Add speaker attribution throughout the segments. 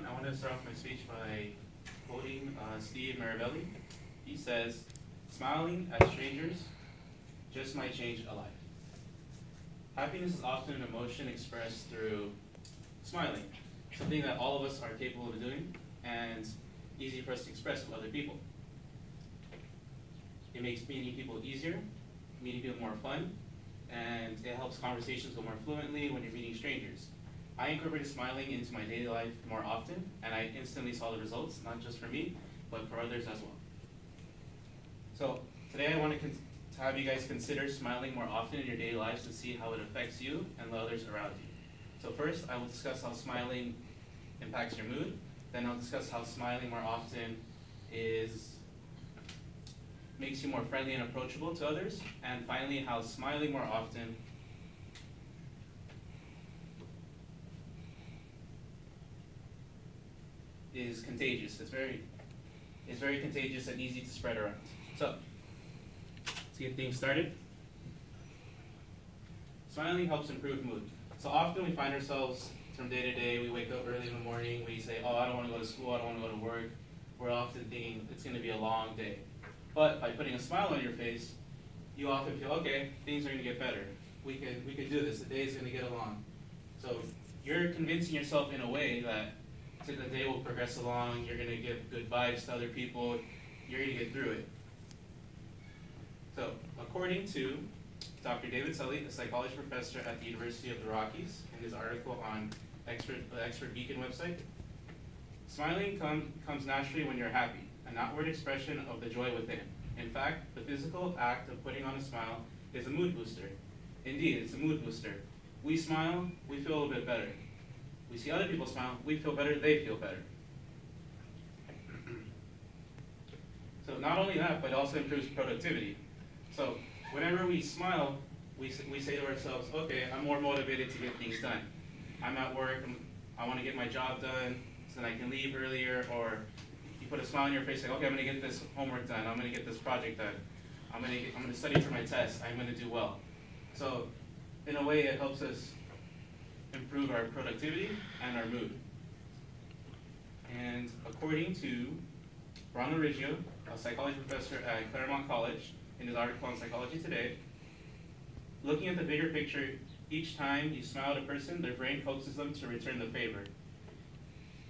Speaker 1: everyone. I want to start off my speech by quoting uh, Steve Maraboli. He says, smiling at strangers just might change a life. Happiness is often an emotion expressed through smiling, something that all of us are capable of doing and easy for us to express with other people. It makes meeting people easier, meeting people more fun, and it helps conversations go more fluently when you're meeting strangers. I incorporated smiling into my daily life more often, and I instantly saw the results, not just for me, but for others as well. So today I want to, to have you guys consider smiling more often in your daily lives to see how it affects you and the others around you. So first, I will discuss how smiling impacts your mood. Then I'll discuss how smiling more often is makes you more friendly and approachable to others. And finally, how smiling more often is contagious. It's very, it's very contagious and easy to spread around. So, let's get things started. Smiling helps improve mood. So often we find ourselves from day to day, we wake up early in the morning, we say, oh, I don't want to go to school, I don't want to go to work. We're often thinking it's going to be a long day. But by putting a smile on your face, you often feel, okay, things are going to get better. We can, we can do this. The day is going to get along. So you're convincing yourself in a way that the day will progress along, you're going to give good vibes to other people, you're going to get through it. So, according to Dr. David Sully, a psychology professor at the University of the Rockies, in his article on Expert, the Expert Beacon website, smiling come, comes naturally when you're happy, an outward expression of the joy within. In fact, the physical act of putting on a smile is a mood booster. Indeed, it's a mood booster. We smile, we feel a little bit better. We see other people smile, we feel better, they feel better. So not only that, but it also improves productivity. So whenever we smile, we, we say to ourselves, okay, I'm more motivated to get things done. I'm at work, I'm, i want to get my job done so that I can leave earlier, or you put a smile on your face, like, okay, I'm going to get this homework done, I'm going to get this project done, I'm going to I'm going to study for my test, I'm going to do well. So in a way, it helps us improve our productivity and our mood. And according to Ronald Riggio, a psychology professor at Claremont College, in his article on Psychology Today, looking at the bigger picture, each time you smile at a person, their brain coaxes them to return the favor.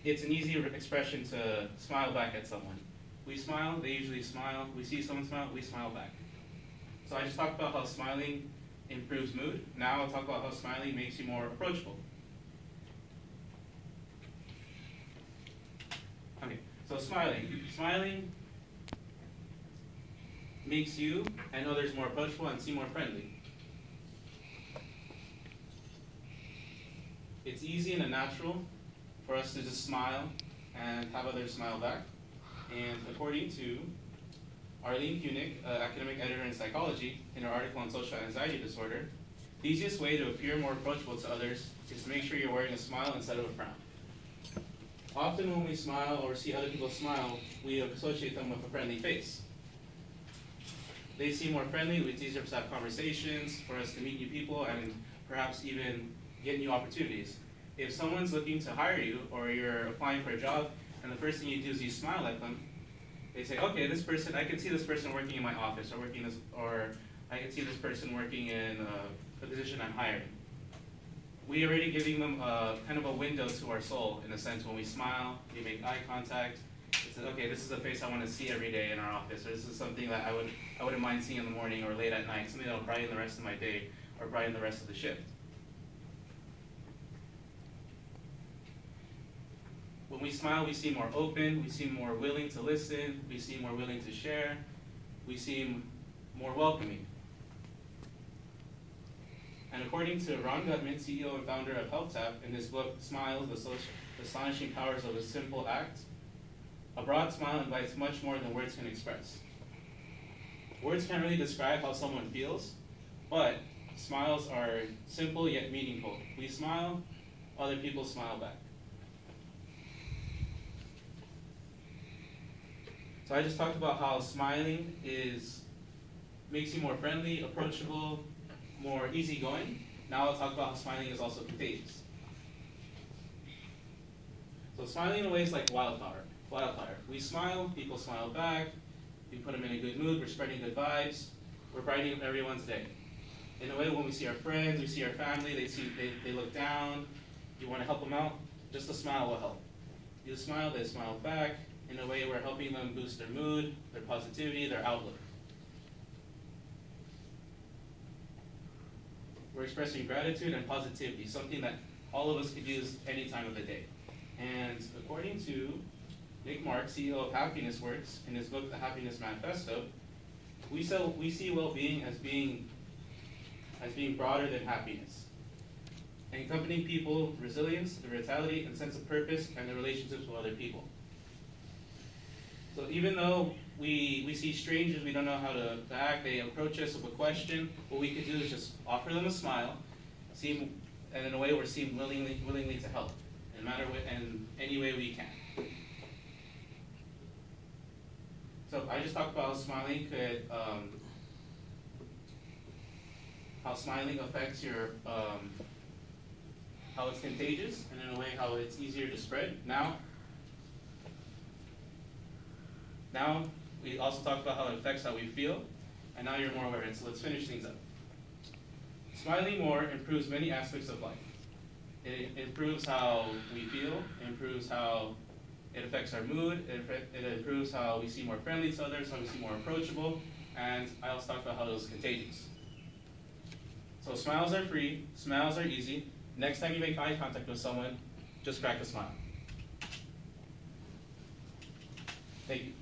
Speaker 1: It's an easy expression to smile back at someone. We smile, they usually smile. We see someone smile, we smile back. So I just talked about how smiling improves mood. Now I'll talk about how smiling makes you more approachable. Okay, so smiling. Smiling makes you and others more approachable and seem more friendly. It's easy and natural for us to just smile and have others smile back. And according to Arlene uh, academic editor in psychology, in her article on social anxiety disorder, the easiest way to appear more approachable to others is to make sure you're wearing a smile instead of a frown. Often when we smile or see other people smile, we associate them with a friendly face. They seem more friendly, it's easier to have conversations, for us to meet new people, and perhaps even get new opportunities. If someone's looking to hire you, or you're applying for a job, and the first thing you do is you smile at them, they say, okay, this person, I can see this person working in my office, or working this, or I can see this person working in the position I'm hiring. We are already giving them a, kind of a window to our soul, in a sense, when we smile, we make eye contact, it says, okay, this is a face I want to see every day in our office, or this is something that I, would, I wouldn't mind seeing in the morning or late at night, something that will brighten the rest of my day, or brighten the rest of the shift. When we smile, we seem more open, we seem more willing to listen, we seem more willing to share, we seem more welcoming. And according to Ron Gutman, CEO and founder of HealthTap, in his book, Smiles, the Astonishing Powers of a Simple Act, a broad smile invites much more than words can express. Words can't really describe how someone feels, but smiles are simple yet meaningful. We smile, other people smile back. So I just talked about how smiling is makes you more friendly, approachable, more easygoing. Now I'll talk about how smiling is also contagious. So smiling in a way is like wildfire. Wildfire. We smile, people smile back. We put them in a good mood. We're spreading good vibes. We're brightening everyone's day. In a way, when we see our friends, we see our family, they see they, they look down. You want to help them out. Just a smile will help. You smile, they smile back. In a way, we're helping them boost their mood, their positivity, their outlook. We're expressing gratitude and positivity, something that all of us could use any time of the day. And according to Nick Mark, CEO of Happiness Works, in his book The Happiness Manifesto, we, we see well-being as being as being broader than happiness, And encompassing people, resilience, the vitality and sense of purpose, and the relationships with other people. So even though we, we see strangers, we don't know how to, to act, they approach us with a question, what we could do is just offer them a smile, seem, and in a way we're seem willingly, willingly to help, in matter what, in any way we can. So I just talked about how smiling could, um, how smiling affects your, um, how it's contagious, and in a way how it's easier to spread. Now, now we also talked about how it affects how we feel, and now you're more aware. And so let's finish things up. Smiling more improves many aspects of life. It improves how we feel, it improves how it affects our mood, it, it improves how we see more friendly to others, how we see more approachable, and I also talked about how it was contagious. So smiles are free, smiles are easy. Next time you make eye contact with someone, just crack a smile. Thank you.